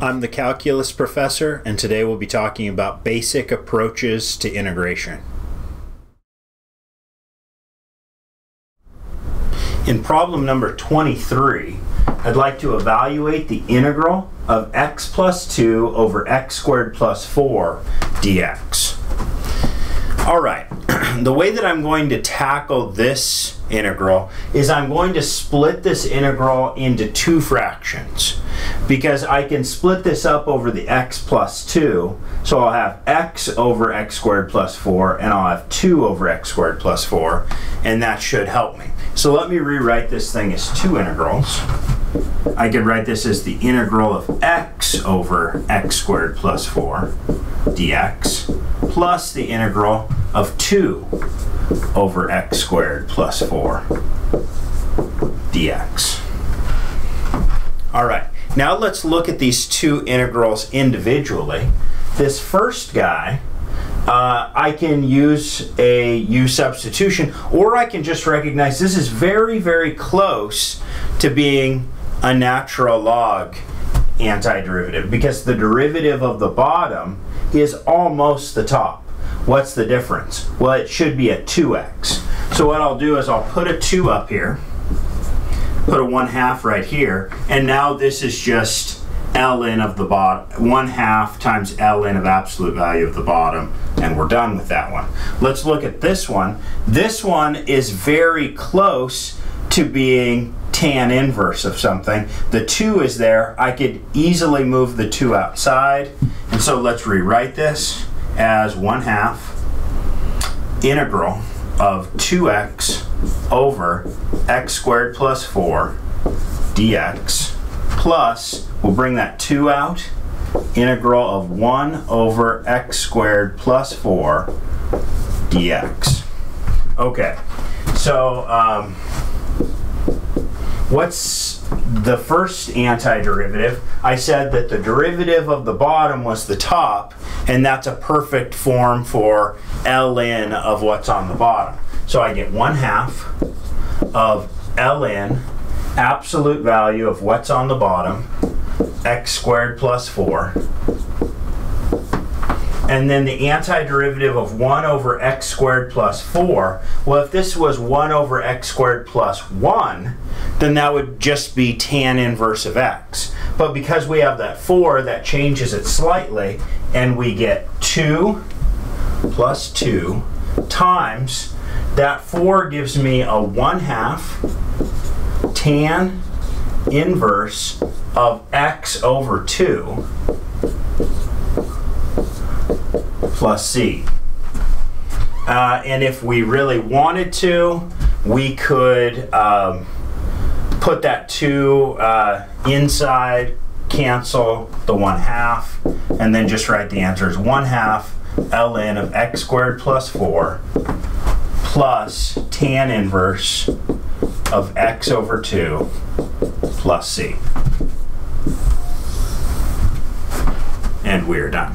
I'm the calculus professor, and today we'll be talking about basic approaches to integration. In problem number 23, I'd like to evaluate the integral of x plus 2 over x squared plus 4 dx. All right, the way that I'm going to tackle this integral is I'm going to split this integral into two fractions because I can split this up over the x plus 2 so I'll have x over x squared plus 4 and I'll have 2 over x squared plus 4 and that should help me. So let me rewrite this thing as two integrals. I could write this as the integral of x over x squared plus 4 dx plus the integral of 2 over x squared plus 4 dx. All right, now let's look at these two integrals individually. This first guy, uh, I can use a u substitution, or I can just recognize this is very, very close to being a natural log antiderivative because the derivative of the bottom is almost the top. What's the difference? Well, it should be a 2x. So what I'll do is I'll put a 2 up here, put a 1 half right here, and now this is just ln of the bottom, 1 half times ln of absolute value of the bottom, and we're done with that one. Let's look at this one. This one is very close to being tan inverse of something. The 2 is there. I could easily move the 2 outside. And so let's rewrite this as 1 half integral of 2x over x squared plus 4 dx plus, we'll bring that 2 out, integral of 1 over x squared plus 4 dx. Okay, so um, what's the first antiderivative? I said that the derivative of the bottom was the top, and that's a perfect form for ln of what's on the bottom. So I get 1 half of ln, absolute value of what's on the bottom, x squared plus 4, and then the antiderivative of 1 over x squared plus 4, well, if this was 1 over x squared plus 1, then that would just be tan inverse of x. But because we have that 4, that changes it slightly, and we get 2 plus 2 times, that 4 gives me a 1 half tan inverse of x over 2 plus c. Uh, and if we really wanted to, we could um, put that 2 uh, inside, cancel the 1 half, and then just write the answer as 1 half ln of x squared plus 4 plus tan inverse of x over 2 plus c. And we're done.